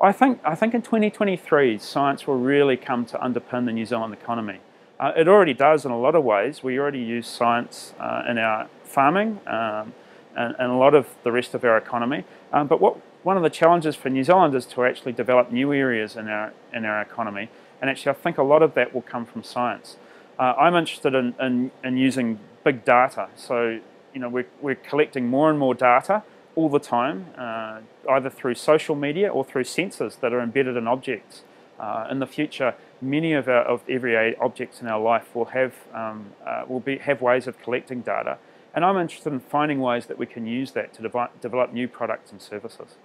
I think, I think in 2023, science will really come to underpin the New Zealand economy. Uh, it already does in a lot of ways. We already use science uh, in our farming um, and, and, a lot of the rest of our economy. Um, but what, one of the challenges for New Zealand is to actually develop new areas in our, in our economy. And actually, I think a lot of that will come from science. Uh, I'm interested in, in, in, using big data. So, you know, we're, we're collecting more and more data all the time, uh, either through social media or through sensors that are embedded in objects. Uh, in the future, many of our of objects in our life will have um, uh, will be have ways of collecting data, and I'm interested in finding ways that we can use that to develop new products and services.